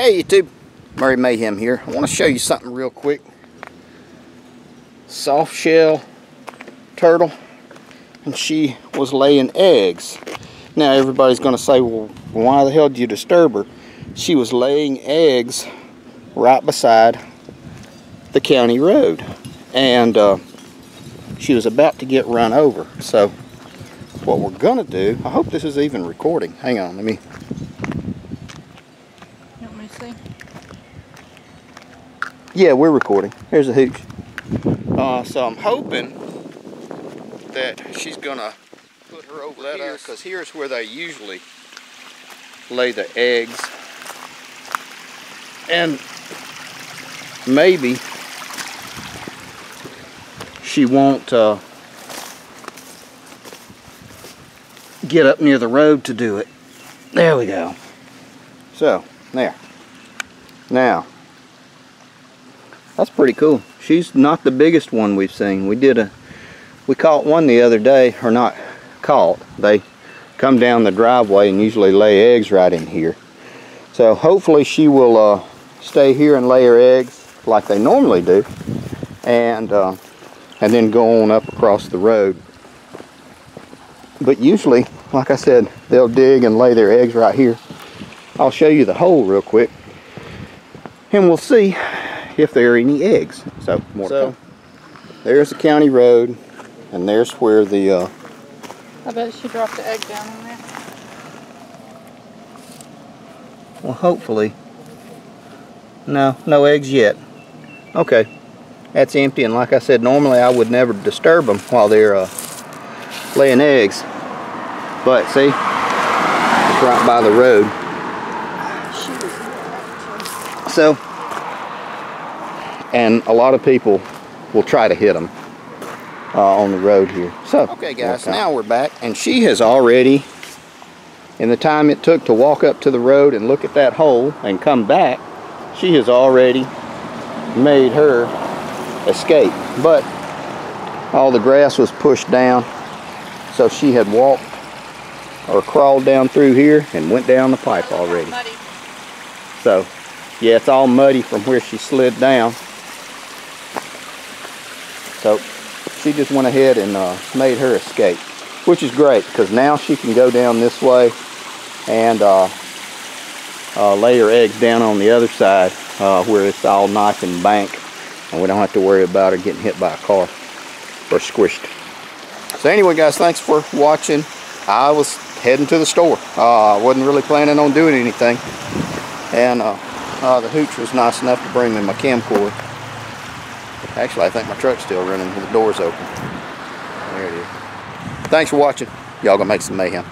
Hey YouTube, Murray Mayhem here. I want to show you something real quick. Soft shell turtle and she was laying eggs. Now everybody's going to say, well, why the hell did you disturb her? She was laying eggs right beside the county road and uh, she was about to get run over. So what we're going to do, I hope this is even recording. Hang on, let me Yeah, we're recording. Here's a hooch. Uh, so I'm hoping that she's gonna put her over Let here because here's where they usually lay the eggs. And maybe she won't uh, get up near the road to do it. There we go. So, there. Now, that's pretty cool. She's not the biggest one we've seen. We did a, we caught one the other day, or not caught. They come down the driveway and usually lay eggs right in here. So hopefully she will uh, stay here and lay her eggs like they normally do. And, uh, and then go on up across the road. But usually, like I said, they'll dig and lay their eggs right here. I'll show you the hole real quick. And we'll see if there are any eggs. So, more so, there's the county road, and there's where the... Uh, I bet she dropped the egg down in there. Well, hopefully. No, no eggs yet. Okay, that's empty, and like I said, normally I would never disturb them while they're uh, laying eggs. But see, it's right by the road. So, and a lot of people will try to hit them uh, on the road here. So, okay guys, now we're back, and she has already, in the time it took to walk up to the road and look at that hole and come back, she has already made her escape. But all the grass was pushed down, so she had walked or crawled down through here and went down the pipe already. So, yeah, it's all muddy from where she slid down. So she just went ahead and uh, made her escape, which is great because now she can go down this way and uh, uh, lay her eggs down on the other side uh, where it's all nice and bank and we don't have to worry about her getting hit by a car or squished. So anyway guys, thanks for watching. I was heading to the store. Uh, I wasn't really planning on doing anything. And uh, the hooch was nice enough to bring me my camcorder. Actually, I think my truck's still running with the doors open. There it is. Thanks for watching. Y'all gonna make some mayhem.